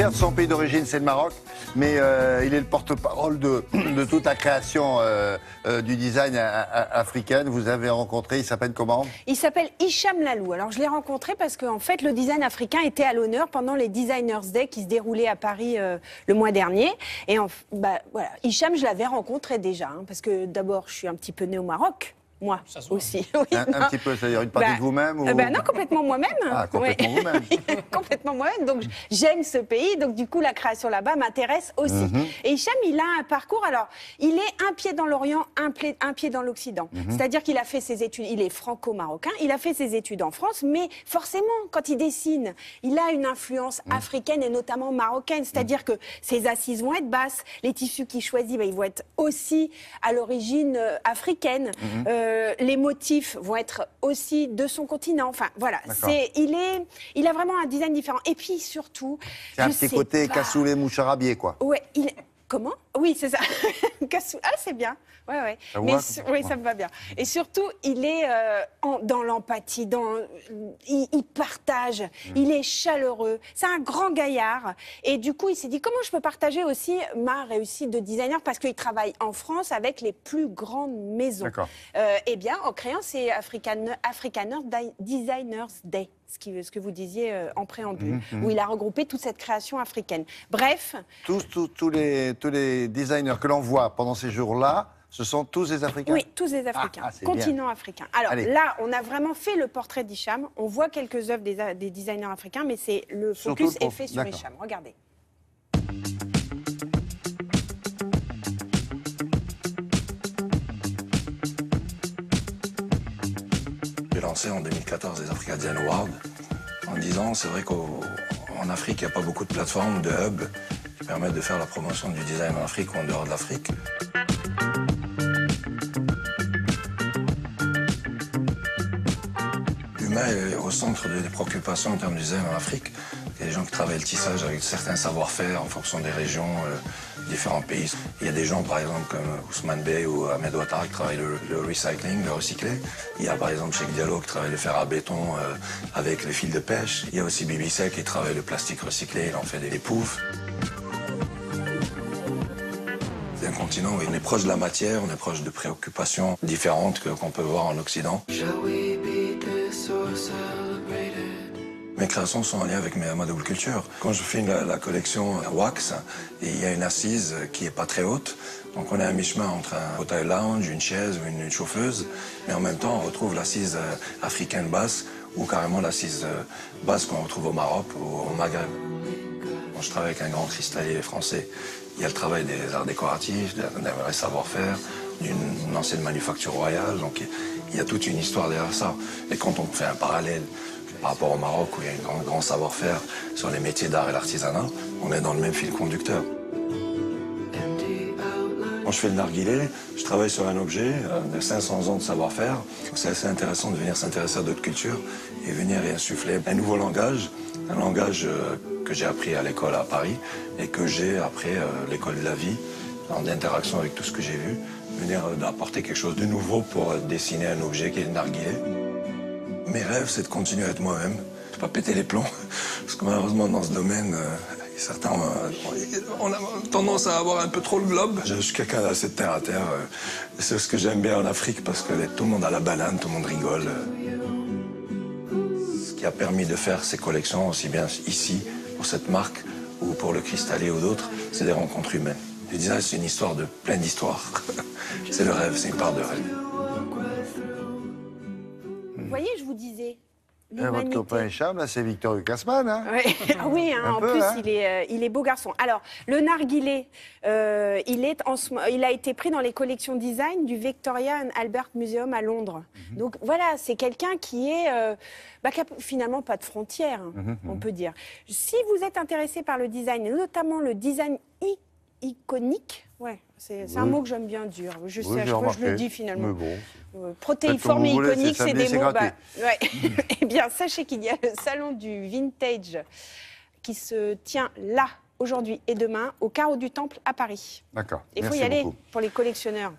Certes, son pays d'origine, c'est le Maroc, mais euh, il est le porte-parole de, toute la création euh, euh, du design a- a- africain. Vous avez rencontré, il s'appelle comment? Il s'appelle Hicham Lalou. Alors je l'ai rencontré parce qu'en fait le design africain était à l'honneur pendant les Designers Day qui se déroulaient à Paris le mois dernier. Et en, bah, voilà, Hicham je l'avais rencontré déjà hein, parce que d'abord je suis un petit peu née au Maroc. Moi aussi. Oui, un, petit peu, c'est-à-dire une partie Bah, de vous-même ou... euh, bah non, complètement moi-même. Ah, complètement Ouais. vous-même. complètement moi-même. Donc j'aime ce pays. Donc du coup, la création là-bas m'intéresse aussi. Mhm. Et Hicham, il a un parcours. Alors, il est un pied dans l'Orient, un, pla- un pied dans l'Occident. Mhm. C'est-à-dire qu'il a fait ses études. Il est franco-marocain. Il a fait ses études en France, mais forcément, quand il dessine, il a une influence Mhm. africaine et notamment marocaine. C'est-à-dire que ses assises vont être basses. Les tissus qu'il choisit, bah, ils vont être aussi à l'origine euh, africaine. Mhm. Euh, les motifs vont être aussi de son continent. Enfin, voilà. C'est, il est, il a vraiment un design différent. Et puis surtout, C'est un petit côté pas. cassoulet moucharabier, quoi. Ouais, il. Comment? Oui, c'est ça. Cassou- ah, c'est bien. Ouais, ouais. Ça Mais su- oui, ça me va bien. Et surtout, il est euh, en- dans l'empathie, dans, il, il partage, Mm. il est chaleureux. C'est un grand gaillard. Et du coup, il s'est dit comment je peux partager aussi ma réussite de designer parce qu'il travaille en France avec les plus grandes maisons. D'accord. Euh, eh bien, en créant ces African- Africaner Designers Day, ce, qui- ce que vous disiez euh, en préambule, Mhm, où il a regroupé toute cette création africaine. Bref, Tous, tous, tous les, tous les designers que l'on voit pendant ces jours-là, ce sont tous des Africains oui, tous des Africains, ah, bien. continent africain. Alors Allez. là, on a vraiment fait le portrait d'Hicham. On voit quelques œuvres des, des designers africains, mais c'est le focus est fait sur. Hicham. Regardez. J'ai lancé en 2014 les Africa Design Awards en disant c'est vrai qu'en Afrique, il n'y a pas beaucoup de plateformes ou de hubs qui permettent de faire la promotion du design en Afrique ou en dehors de l'Afrique. L'humain est au centre des préoccupations en termes de design en Afrique. Il y a des gens qui travaillent le tissage avec certains savoir-faire en fonction des régions, euh, différents pays. Il y a des gens, par exemple, comme Ousmane Bey ou Ahmed Ouattara qui travaillent le, recycling, le recyclé. Il y a, par exemple, Cheikh Diallo qui travaille le fer à béton euh, avec les fils de pêche. Il y a aussi Bibi Sek qui travaille le plastique recyclé, il en fait des poufs. Continent on est proche de la matière, on est proche de préoccupations différentes qu'on peut voir en Occident. Mes créations sont en lien avec mes- ma double culture. Quand je fais la, la collection Wax, il y a une assise qui est pas très haute. Donc on est à mi-chemin entre un fauteuil lounge, une chaise ou une, une chauffeuse. Mais en même temps, on retrouve l'assise africaine basse ou carrément l'assise basse qu'on retrouve au Maroc ou au Maghreb. Je travaille avec un grand cristallier français, il y a le travail des arts décoratifs, d'un vrai savoir-faire, d'une ancienne manufacture royale. Donc il y a toute une histoire derrière ça. Et quand on fait un parallèle par rapport au Maroc, où il y a un grand, grand savoir-faire sur les métiers d'art et l'artisanat, on est dans le même fil conducteur. Quand je fais le narguilé, je travaille sur un objet euh, de 500 ans de savoir-faire. C'est assez intéressant de venir s'intéresser à d'autres cultures et venir y insuffler un nouveau langage, un langage euh, que j'ai appris à l'école à Paris et que j'ai après euh, l'école de la vie, en interaction avec tout ce que j'ai vu, venir euh, apporter quelque chose de nouveau pour euh, dessiner un objet qui est le narguilé. Mes rêves, c'est de continuer à être moi-même, de pas péter les plombs, parce que malheureusement dans ce domaine, euh, certains, on a tendance à avoir un peu trop le globe. Je suis quelqu'un d'assez terre à terre. C'est ce que j'aime bien en Afrique, parce que tout le monde a la banane, tout le monde rigole. Ce qui a permis de faire ces collections, aussi bien ici, pour cette marque, ou pour le cristallier ou d'autres, c'est des rencontres humaines. Le design, c'est une histoire de plein d'histoires. c'est le rêve, c'est une part de rêve. Vous voyez, je vous disais. Votre copain là, c'est Victor Hucasman. Hein. Ah oui, hein, en peu, plus, hein. il, est, euh, il est beau garçon. Alors, le narguilé, euh, il, est en ce mo- il a été pris dans les collections design du Victoria and Albert Museum à Londres. Mhm. Donc voilà, c'est quelqu'un qui est euh, bah, qui a finalement pas de frontières, hein, Mhm, on peut dire. Si vous êtes intéressé par le design, et notamment le design iconique, ouais, c'est un mot que j'aime bien dire. Je Oui, sais, je que je le remarqué. dis finalement. Bon. Euh, protéiforme et iconique, c'est des mots. bah, ouais. eh bien, sachez qu'il y a le salon du vintage qui se tient là aujourd'hui et demain au carreau du Temple à Paris. D'accord. Il faut y aller pour les collectionneurs.